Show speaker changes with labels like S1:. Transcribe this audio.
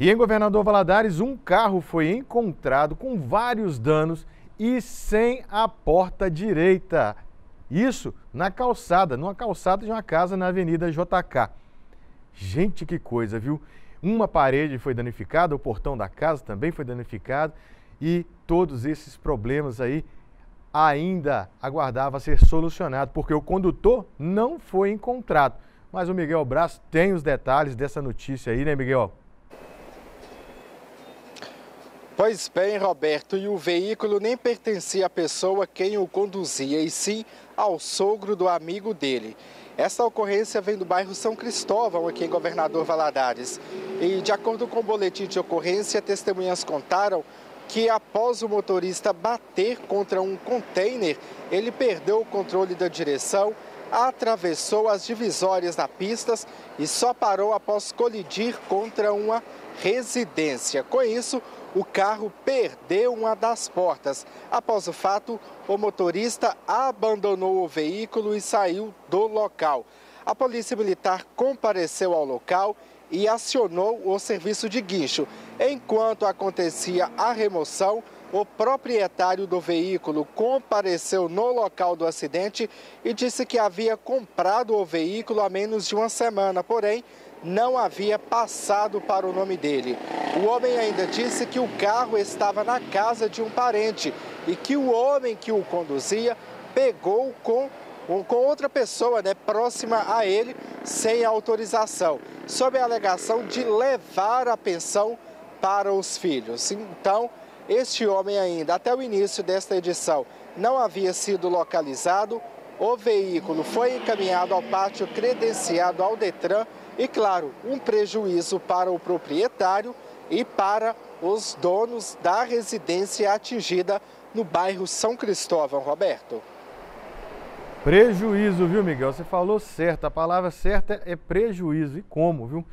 S1: E em Governador Valadares, um carro foi encontrado com vários danos e sem a porta direita. Isso na calçada, numa calçada de uma casa na Avenida JK. Gente, que coisa, viu? Uma parede foi danificada, o portão da casa também foi danificado e todos esses problemas aí ainda aguardava ser solucionado, porque o condutor não foi encontrado. Mas o Miguel Braz tem os detalhes dessa notícia aí, né, Miguel?
S2: Pois bem, Roberto, e o veículo nem pertencia à pessoa quem o conduzia, e sim ao sogro do amigo dele. Essa ocorrência vem do bairro São Cristóvão, aqui em Governador Valadares. E, de acordo com o boletim de ocorrência, testemunhas contaram que após o motorista bater contra um container, ele perdeu o controle da direção, atravessou as divisórias da pista e só parou após colidir contra uma residência. Com isso, o carro perdeu uma das portas. Após o fato, o motorista abandonou o veículo e saiu do local. A Polícia Militar compareceu ao local e acionou o serviço de guincho. Enquanto acontecia a remoção, o proprietário do veículo compareceu no local do acidente e disse que havia comprado o veículo há menos de uma semana, porém não havia passado para o nome dele. O homem ainda disse que o carro estava na casa de um parente e que o homem que o conduzia pegou com com outra pessoa né, próxima a ele sem autorização, sob a alegação de levar a pensão para os filhos. Então, este homem ainda, até o início desta edição, não havia sido localizado. O veículo foi encaminhado ao pátio credenciado ao Detran e, claro, um prejuízo para o proprietário e para os donos da residência atingida no bairro São Cristóvão, Roberto.
S1: Prejuízo, viu, Miguel? Você falou certo. A palavra certa é prejuízo. E como, viu?